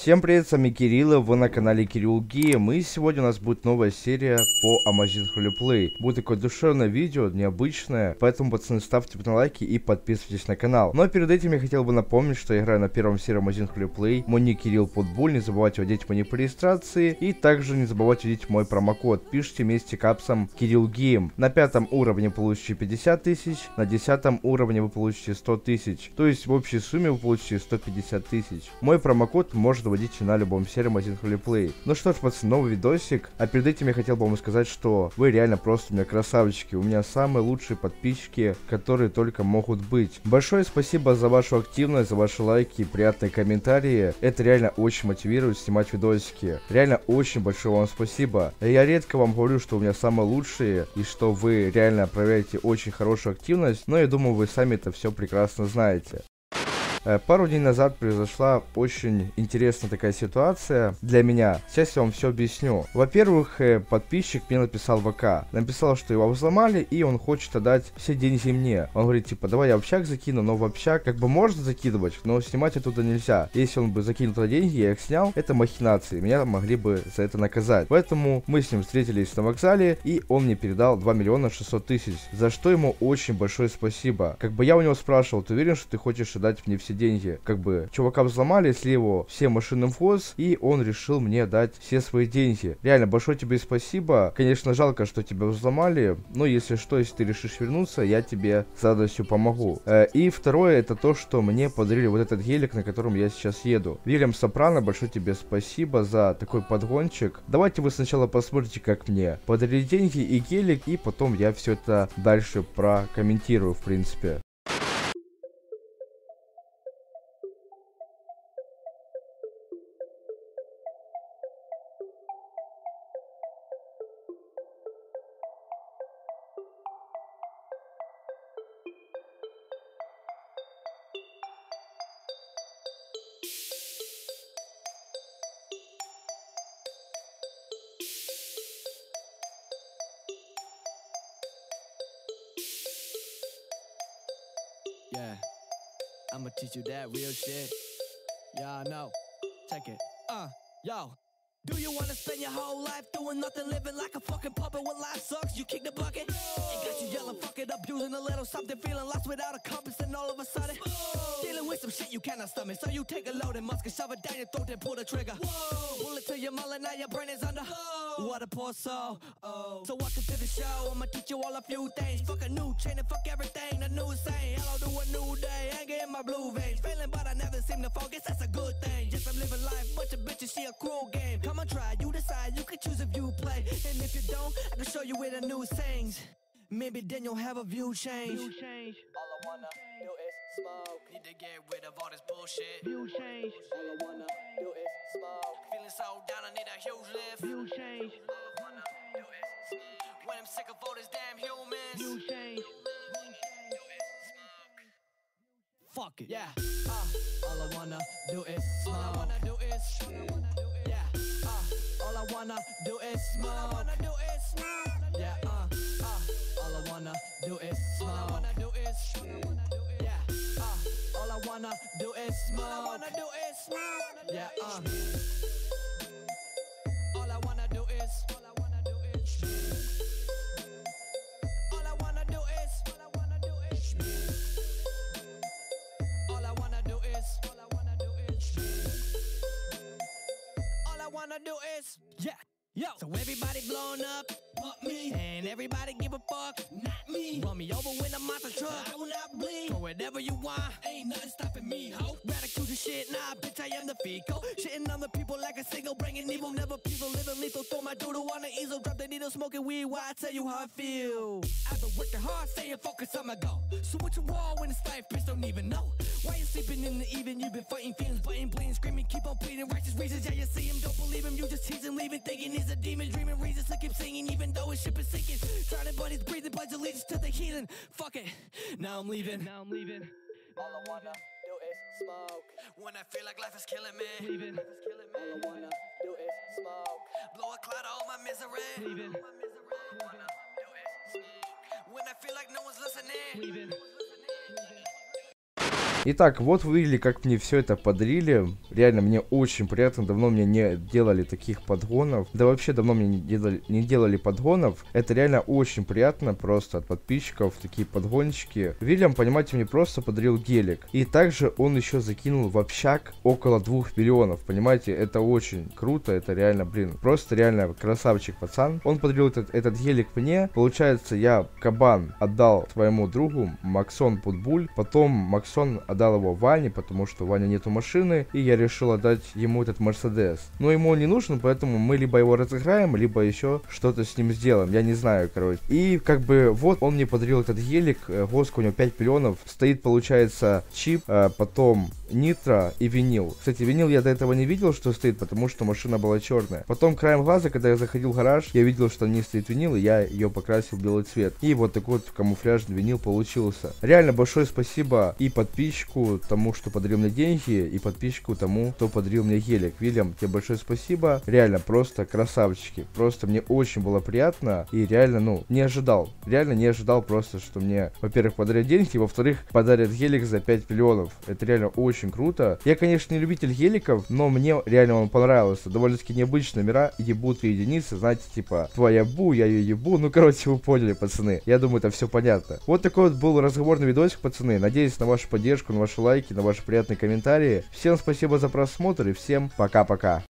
Всем привет, с вами Кирилл, вы на канале Кирилл Game, и сегодня у нас будет новая серия по Amazing RolePlay. Будет такое душевное видео, необычное, поэтому, пацаны, ставьте на лайки и подписывайтесь на канал. Но перед этим я хотел бы напомнить, что я играю на первом сервере Amazing RolePlay, мой ник Кирилл Подбуль, не забывайте вводить мой ник по регистрации, и также не забывайте вводить мой промокод, пишите вместе капсом Кирилл Game. На пятом уровне получите 50 тысяч, на десятом уровне вы получите 100 тысяч, то есть в общей сумме вы получите 150 тысяч. Мой промокод может вводить на любом сервере Один Play. Ну что ж, пацаны, новый видосик. А перед этим я хотел бы вам сказать, что вы реально просто у меня красавчики. У меня самые лучшие подписчики, которые только могут быть. Большое спасибо за вашу активность, за ваши лайки, приятные комментарии. Это реально очень мотивирует снимать видосики. Реально очень большое вам спасибо. Я редко вам говорю, что у меня самые лучшие и что вы реально проявляете очень хорошую активность, но я думаю, вы сами это все прекрасно знаете. Э, пару дней назад произошла очень интересная такая ситуация для меня. Сейчас я вам все объясню. Во-первых, э, подписчик мне написал в ВК. Написал, что его взломали и он хочет отдать все деньги мне. Он говорит, типа, давай я в общак закину, но в общак как бы можно закидывать, но снимать оттуда нельзя. Если он бы закинул туда деньги, я их снял, это махинации. Меня могли бы за это наказать. Поэтому мы с ним встретились на вокзале и он мне передал 2 миллиона 600 тысяч. За что ему очень большое спасибо. Как бы я у него спрашивал, ты уверен, что ты хочешь отдать мне все все деньги. Как бы чувака взломали, слили его все машины в ВОЗ, и он решил мне дать все свои деньги. Реально, большое тебе спасибо. Конечно, жалко, что тебя взломали, но если что, если ты решишь вернуться, я тебе с радостью помогу. Э, и второе, это то, что мне подарили вот этот гелик, на котором я сейчас еду. Вильям Сопрано, большое тебе спасибо за такой подгончик. Давайте вы сначала посмотрите, как мне подарили деньги и гелик, и потом я все это дальше прокомментирую, в принципе. Yeah, I'ma teach you that real shit. Yeah, I know. Check it. Uh, yo. Do you wanna spend your whole life doing nothing, living like a fucking puppet when life sucks? You kick the bucket, it got you yelling, it up, using a little something, feeling lost without a compass, and all of a sudden, dealing with some shit you cannot stomach. So you take a load and musk and shove it down your throat and pull the trigger. Whoa. Pull it to your mullet, now your brain is under. Whoa. What a poor soul. Oh. So welcome to the show. I'ma teach you all a few things. Fuck a new chain and fuck everything. The new saying. Hello to a new day. Anger in my blue veins. Failing, but I never seem to focus. That's a good thing. Yes, I'm living life. Bunch of bitches, she a cruel game. Come on, try. You decide. You can choose if you play. And if you don't, I can show you where the new things. Maybe then you'll have a view change. View change. All I wanna do is smoke. Need to get rid of all this bullshit. View change. All I wanna do is smoke. Feeling so down, I need a huge lift. View change. All I wanna do is smoke. When I'm sick of all these damn humans. View change. Fuck it. Yeah. Uh, all I wanna do is smoke. All I wanna do is. Yeah. Uh, all I wanna do is smoke. All I wanna do is smoke. Wanna do is smoke. All I wanna do is. Yeah. Uh, all I wanna do is smoke. All I wanna do is smoke. Yeah. Uh. All I wanna do is. All I wanna do is. All I wanna do is. All I wanna do is. All I wanna do is. All I wanna do is. All I wanna do is. Yeah. Yo. So everybody blown up, but me. And everybody give a fuck, not me. Run me over with a monster truck, I will not bleed. Go wherever you want, ain't nothing stopping me, ho. Radical the shit, nah, bitch, I am the fecal. Shitting on the people like a single, bringing evil, never peaceful, living lethal. Throw my doodle on the easel, drop the needle, smoking weed. Why I tell you how I feel? I've been working hard, staying focused on my goal. So what you want when it's life, bitch, don't even know. Why you sleeping in the even? You've been fighting feelings, biting, bleeding, screaming, keep on pleading, righteous reasons. Yeah, you see him, don't believe him, you just teasing, leaving, thinking he's a demon, dreaming reasons to keep singing, even though his ship is sinking. Drowning, but he's breathing, pledge allegiance to the healing. Fuck it, now I'm leaving. Now I'm leaving. All I wanna do is smoke. When I feel like life is killing me, Leaving. All I wanna do is smoke. blow a cloud of all my misery. Leaving. When I feel like no one's listening, Leaving. Итак, вот вы видели, как мне все это подарили. Реально, мне очень приятно. Давно мне не делали таких подгонов. Да вообще давно мне не делали, не делали подгонов. Это реально очень приятно просто от подписчиков. Такие подгончики. Вильям, понимаете, мне просто подарил гелик. И также он еще закинул в общак около 2 миллионов. Понимаете, это очень круто. Это реально, блин, просто реально красавчик пацан. Он подарил этот, этот гелик мне. Получается, я кабан отдал своему другу Максон Путбуль. Потом Максон отдал его Ване, потому что Ваня нету машины, и я решил отдать ему этот Мерседес. Но ему он не нужен, поэтому мы либо его разыграем, либо еще что-то с ним сделаем, я не знаю, короче. И как бы вот он мне подарил этот гелик, э, госка у него 5 миллионов, стоит получается чип, а потом нитро и винил. Кстати, винил я до этого не видел, что стоит, потому что машина была черная. Потом краем глаза, когда я заходил в гараж, я видел, что не стоит винил, и я ее покрасил в белый цвет. И вот такой вот камуфляжный винил получился. Реально большое спасибо и подписчику тому, что подарил мне деньги, и подписчику тому, кто подарил мне гелик. Вильям, тебе большое спасибо. Реально просто красавчики. Просто мне очень было приятно и реально, ну, не ожидал. Реально не ожидал просто, что мне, во-первых, подарят деньги, во-вторых, подарят гелик за 5 миллионов. Это реально очень круто. Я, конечно, не любитель геликов, но мне реально он понравился. Довольно-таки необычные номера, ебут три единицы, знаете, типа, твоя бу, я ее ебу. Ну, короче, вы поняли, пацаны. Я думаю, это все понятно. Вот такой вот был разговорный видосик, пацаны. Надеюсь на вашу поддержку, на ваши лайки, на ваши приятные комментарии. Всем спасибо за просмотр и всем пока-пока.